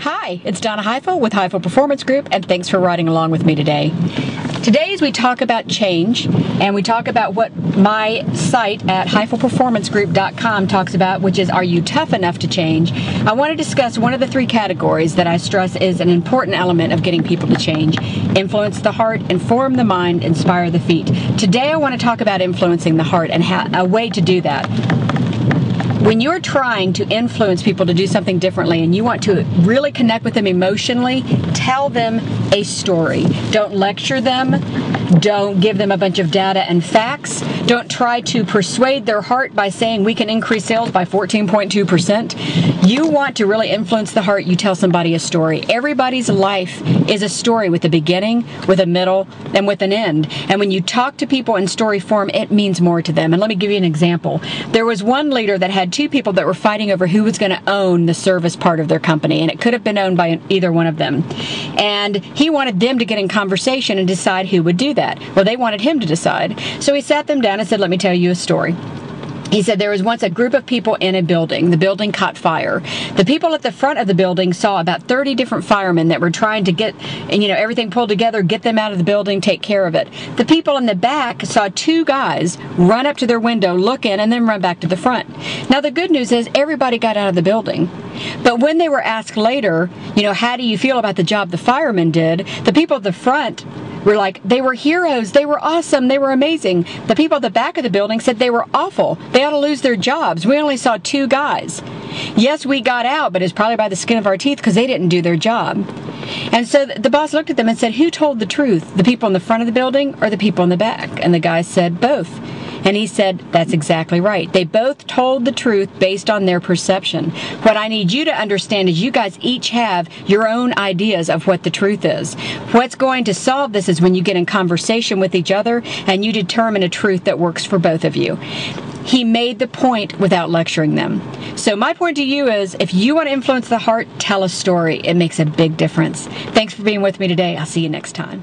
Hi, it's Donna Highfill with Highfill Performance Group, and thanks for riding along with me today. Today, as we talk about change, and we talk about what my site at HighfillPerformanceGroup.com talks about, which is Are you tough enough to change? I want to discuss one of the three categories that I stress is an important element of getting people to change influence the heart, inform the mind, inspire the feet. Today, I want to talk about influencing the heart and a way to do that when you're trying to influence people to do something differently and you want to really connect with them emotionally, tell them a story. Don't lecture them. Don't give them a bunch of data and facts. Don't try to persuade their heart by saying we can increase sales by 14.2%. You want to really influence the heart, you tell somebody a story. Everybody's life is a story with a beginning, with a middle, and with an end. And when you talk to people in story form, it means more to them. And let me give you an example. There was one leader that had two people that were fighting over who was going to own the service part of their company, and it could have been owned by either one of them. And he wanted them to get in conversation and decide who would do that. Well, they wanted him to decide. So he sat them down and said, Let me tell you a story. He said there was once a group of people in a building. The building caught fire. The people at the front of the building saw about 30 different firemen that were trying to get, and you know, everything pulled together, get them out of the building, take care of it. The people in the back saw two guys run up to their window, look in, and then run back to the front. Now, the good news is everybody got out of the building. But when they were asked later, you know, how do you feel about the job the firemen did, the people at the front were like, they were heroes, they were awesome, they were amazing. The people at the back of the building said they were awful. They ought to lose their jobs. We only saw two guys. Yes, we got out, but it's probably by the skin of our teeth because they didn't do their job. And so the boss looked at them and said, Who told the truth? The people in the front of the building or the people in the back? And the guy said, Both. And he said, That's exactly right. They both told the truth based on their perception. What I need you to understand is you guys each have your own ideas of what the truth is. What's going to solve this is when you get in conversation with each other and you determine a truth that works for both of you. He made the point without lecturing them. So, my point to you is if you want to influence the heart, tell a story. It makes a big difference. Thanks for being with me today. I'll see you next time.